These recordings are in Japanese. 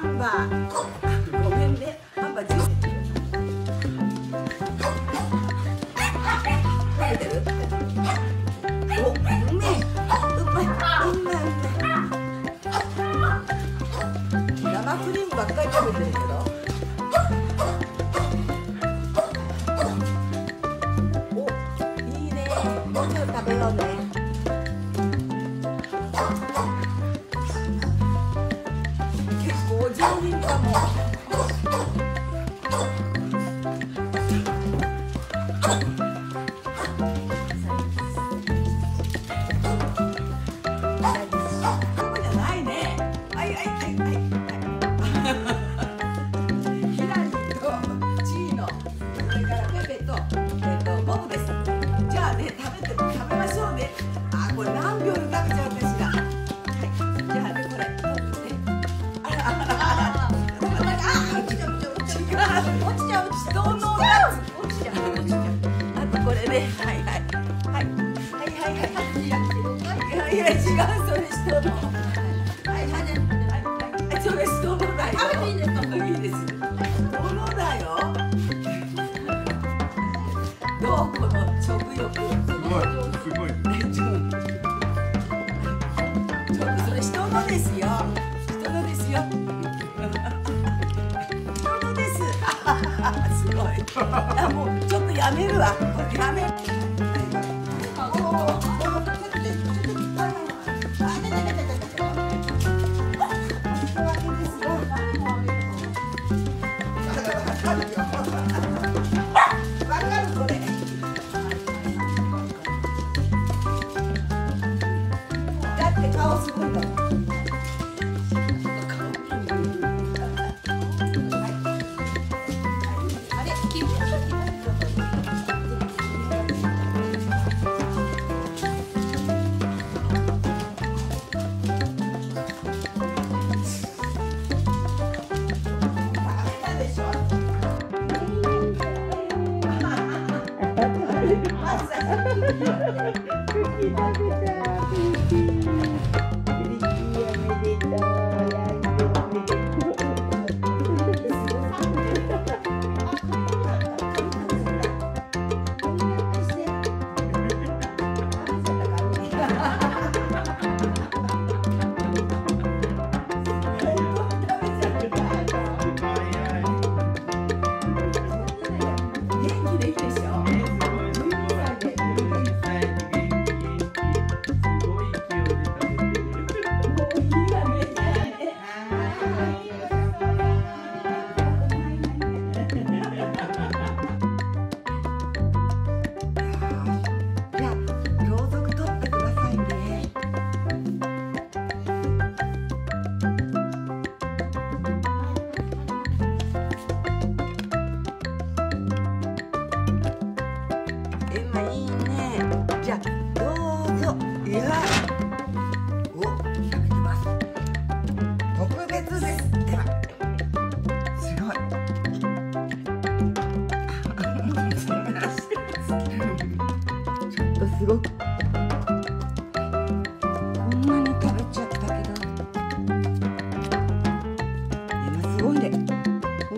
ンバー。ごめんね。アンバー。食べるおっかり食べてるけど。おいいねもうちょい食べようね。了。はいはい。はい。はいはいはい。はいはい。やいや違うそれ人の。はいはい。はいはい。それ人のだよ。食べていはいですかいはいですものだよ。どうこの食欲。すごいすごいちょちょっとそれ人のですよ人のですよ人のですすごいあもうちょっとやめるわ。やめる元 気いやお食べてます特別ですではすごい。ちょっとすごくこんなに食べちゃったけど今すごいね。お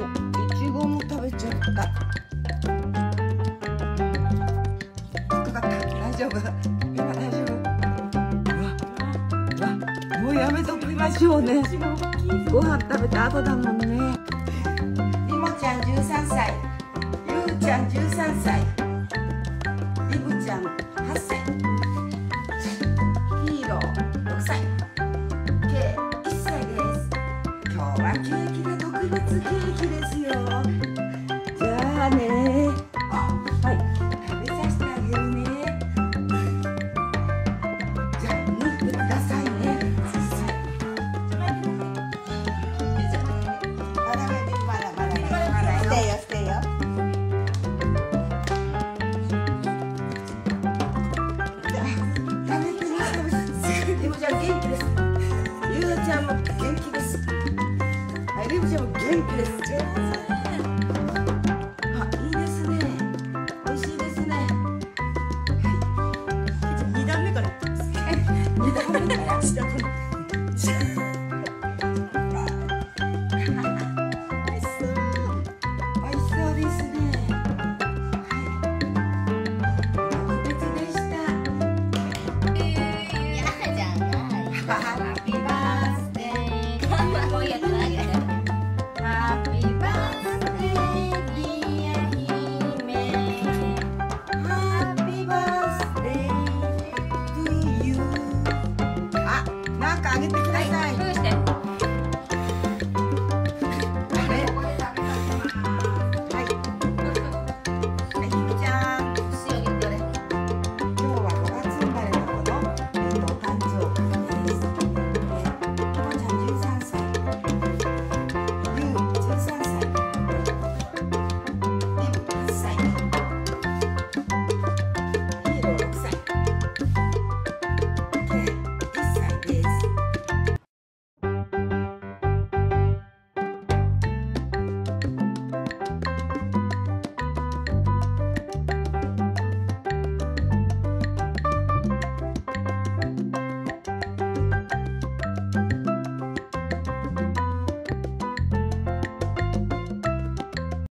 いちごも食べちゃった。やめときましょうね。ご飯食べた後だもんね。りもちゃん13歳。ゆうちゃん13歳。気です。あゆりちゃんも元気です。あいいですね。美味しいですね。はい。二段目から二段目から下